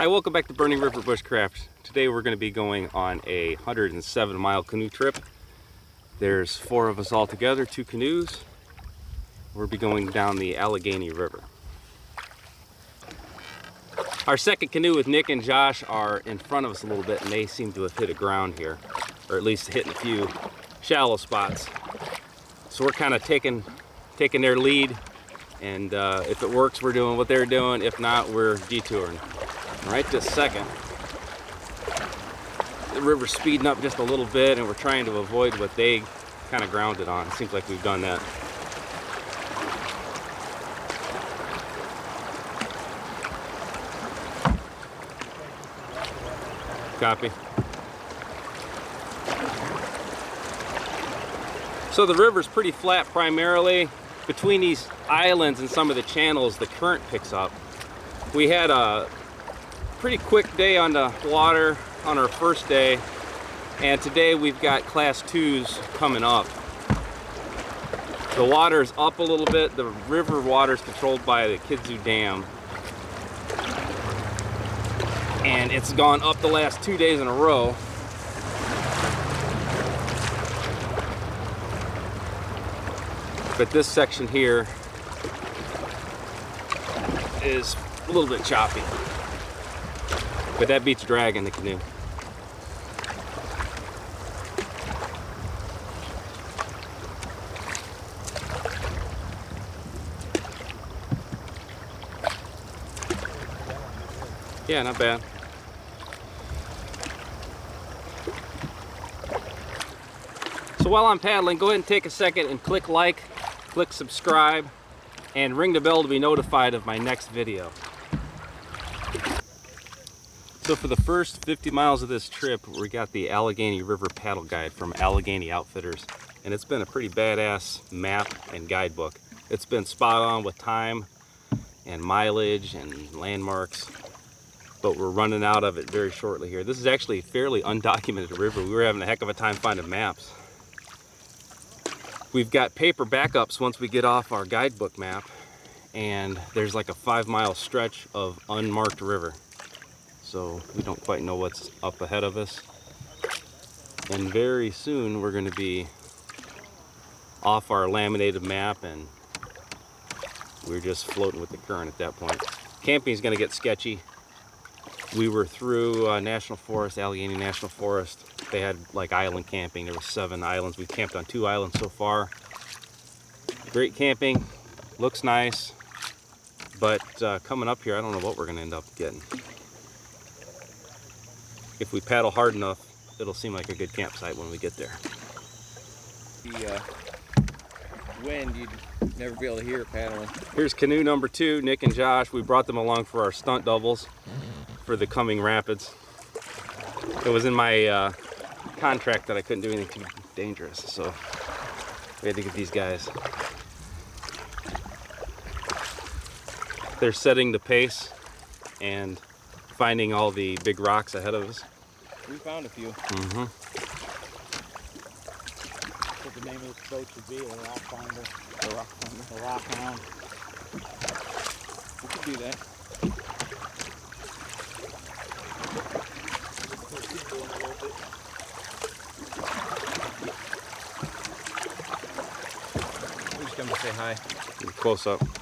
Hi, welcome back to Burning River Bushcraft. Today we're going to be going on a 107 mile canoe trip. There's four of us all together, two canoes. We'll be going down the Allegheny River. Our second canoe with Nick and Josh are in front of us a little bit and they seem to have hit a ground here, or at least hitting a few shallow spots. So we're kind of taking, taking their lead and uh, if it works, we're doing what they're doing. If not, we're detouring. Right this second, the river's speeding up just a little bit and we're trying to avoid what they kind of grounded on. It seems like we've done that. Copy. So the river's pretty flat primarily. Between these islands and some of the channels, the current picks up. We had a pretty quick day on the water on our first day, and today we've got class twos coming up. The water is up a little bit. The river water is controlled by the Kinzua Dam. And it's gone up the last two days in a row. But this section here is a little bit choppy. But that beats dragging the canoe. Yeah, not bad. So while I'm paddling, go ahead and take a second and click like, click subscribe, and ring the bell to be notified of my next video. So for the first 50 miles of this trip, we got the Allegheny River Paddle Guide from Allegheny Outfitters. And it's been a pretty badass map and guidebook. It's been spot on with time and mileage and landmarks, but we're running out of it very shortly here. This is actually a fairly undocumented river. We were having a heck of a time finding maps. We've got paper backups once we get off our guidebook map, and there's like a five mile stretch of unmarked river so we don't quite know what's up ahead of us. And very soon we're going to be off our laminated map and we're just floating with the current at that point. Camping is going to get sketchy. We were through uh, National Forest, Allegheny National Forest. They had like island camping. There were seven islands. We've camped on two islands so far. Great camping. Looks nice. But uh, coming up here, I don't know what we're going to end up getting if we paddle hard enough, it'll seem like a good campsite when we get there. The uh, wind, you'd never be able to hear paddling. Here's canoe number two, Nick and Josh. We brought them along for our stunt doubles for the coming rapids. It was in my uh, contract that I couldn't do anything too dangerous, so we had to get these guys. They're setting the pace and finding all the big rocks ahead of us. We found a few. Mm-hmm. What the name of this boat should be, the rock finder. The rock finder. The rock hound. We could do that. We just come to say hi. Close up.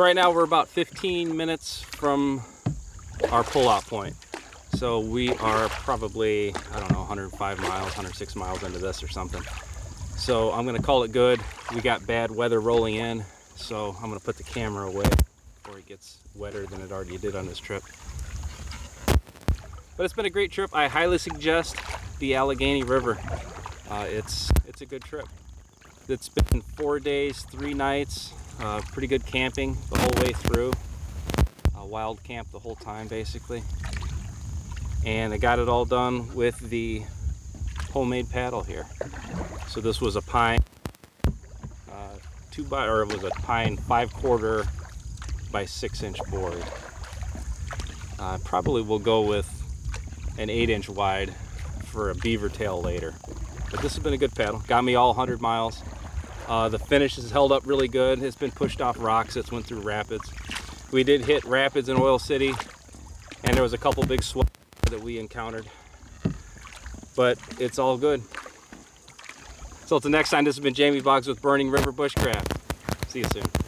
Right now we're about 15 minutes from our pull-out point. So we are probably, I don't know, 105 miles, 106 miles into this or something. So I'm gonna call it good. We got bad weather rolling in, so I'm gonna put the camera away before it gets wetter than it already did on this trip. But it's been a great trip. I highly suggest the Allegheny River. Uh, it's it's a good trip. It's been four days, three nights, uh, pretty good camping the whole way through. Uh, wild camp the whole time basically. And I got it all done with the homemade paddle here. So this was a pine uh, two by or it was a pine five quarter by six inch board. Uh, probably will go with an eight inch wide for a beaver tail later. But this has been a good paddle. Got me all 100 miles. Uh, the finish has held up really good. It's been pushed off rocks. It's went through rapids. We did hit rapids in Oil City, and there was a couple big swells that we encountered. But it's all good. So until next time, this has been Jamie Boggs with Burning River Bushcraft. See you soon.